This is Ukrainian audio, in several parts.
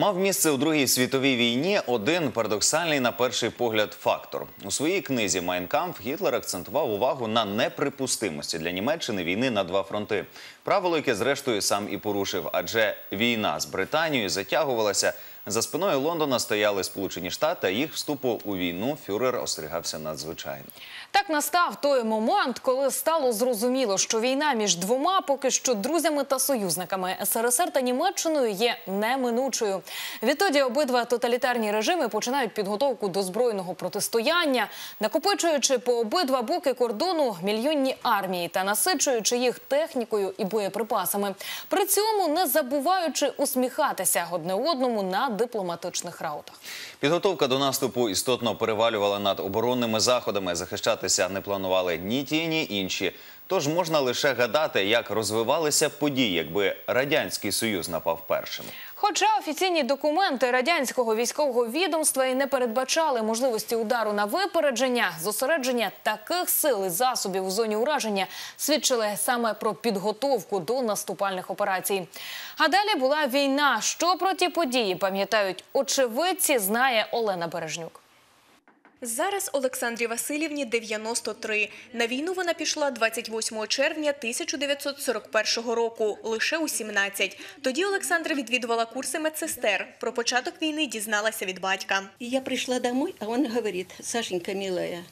Мав місце у Другій світовій війні один парадоксальний на перший погляд фактор. У своїй книзі Майнкамф Гітлер акцентував увагу на неприпустимості для Німеччини війни на два фронти. Правило, яке зрештою сам і порушив, адже війна з Британією затягувалася. За спиною Лондона стояли Сполучені Штати, їх вступу у війну фюрер остерігався надзвичайно. Так настав той момент, коли стало зрозуміло, що війна між двома поки що друзями та союзниками СРСР та Німеччиною є неминучою. Відтоді обидва тоталітарні режими починають підготовку до збройного протистояння, накопичуючи по обидва боки кордону мільйонні армії та насичуючи їх технікою і боєприпасами. При цьому не забуваючи усміхатися одне одному на дипломатичних раутах. Підготовка до наступу істотно перевалювала над оборонними заходами. Захищатися не планували ні ті, ні інші. Тож можна лише гадати, як розвивалися події, якби радянський союз напав першим. Хоча офіційні документи радянського військового відомства і не передбачали можливості удару на випередження, зосередження таких сил і засобів у зоні ураження свідчили саме про підготовку до наступальних операцій. А далі була війна. Що про ті події пам'ятають очевидці, знає Олена Бережнюк. Зараз Олександрі Васильівні 93. На війну вона пішла 28 червня 1941 року, лише у 17. Тоді Олександра відвідувала курси медсестер. Про початок війни дізналася від батька. И я пришла домой, а он говорит, Сашенька, милая,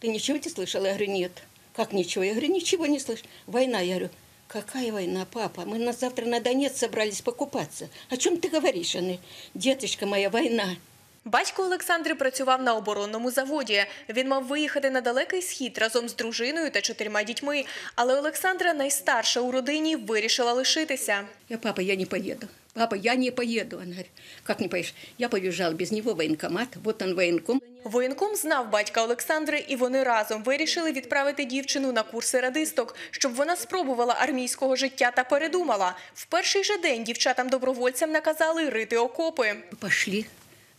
ты ничего не слышала? Я говорю, нет. Как ничего? Я говорю, ничего не слышу. Война. Я говорю, какая война, папа? Мы на завтра на Донец собрались покупаться. О чем ты говоришь? Она, деточка моя, война. Батько Олександри працював на оборонному заводі. Він мав виїхати на далекий схід разом з дружиною та чотирма дітьми. Але Олександра, найстарша у родині, вирішила лишитися. Я, папа, я не поеду. Папа, я не поеду. Она говорит, как не поедешь? Я побежал без него в военкомат. Вот он военком. Воєнком знав батька Олександри, і вони разом вирішили відправити дівчину на курси радисток, щоб вона спробувала армійського життя та передумала. В перший же день дівчатам-добровольцям наказали рити окопи. Пошли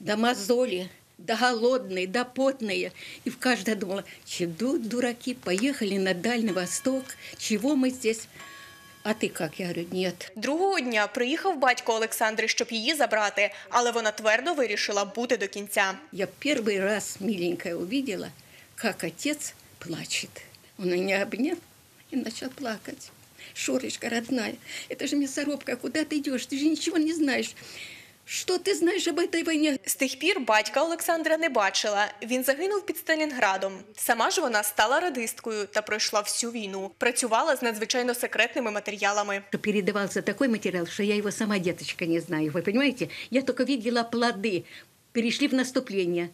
до мозоли, до голодные, до потные. И в каждой думала, чего дураки, поехали на Дальний Восток, чего мы здесь? А ты как? Я говорю, нет. Другого дня приїхав батько Олександри, щоб її забрати, але вона твердо вирішила бути до кінця. Я первый раз, миленькая, увидела, как отец плачет. Он меня обнял и начал плакать. Шурочка, родная, это же мясорубка, куда ты идешь? Ты же ничего не знаешь. Что ты знаешь об этой войне? З тих пір батька Олександра не бачила. Він загинув під Сталінградом. Сама ж вона стала радисткою та пройшла всю війну. Працювала з надзвичайно секретними матеріалами. Что передавался такой материал, что я его сама, деточка, не знаю. Вы понимаете? Я только видела плоды. Перешли в наступление.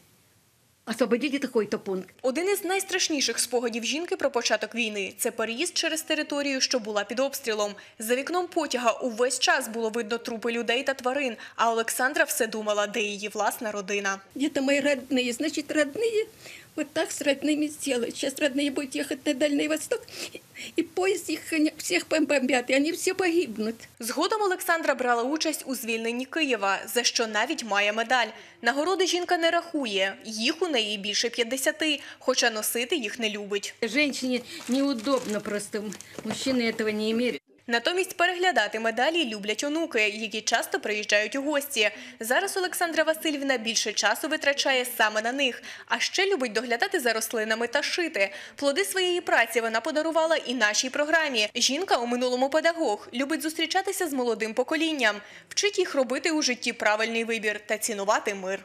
Освободили такой-то пункт. Один із найстрашніших спогадів жінки про початок війни це переїзд через територію, що була під обстрілом. За вікном потяга увесь час було видно трупи людей та тварин. А Олександра все думала, де її власна родина. Где-то мои родные. значить, родные вот так с родными сделают. Сейчас родные будут ехать на Дальний Восток, и поезд их они всех бомбят, и они все погибнут. Згодом Олександра брала участь у звільненні Києва, за що навіть має медаль. Нагороди жінка не рахує. Їх у неї більше 50, хоча носити їх не любить. Женщине неудобно просто. Мужчины этого не имеют. Натомість переглядати медалі люблять онуки, які часто приїжджають у гості. Зараз Олександра Васильівна більше часу витрачає саме на них, а ще любить доглядати за рослинами та шити. Плоди своєї праці вона подарувала і нашій програмі. Жінка у минулому педагог, любить зустрічатися з молодим поколінням, вчить їх робити у житті правильний вибір та цінувати мир.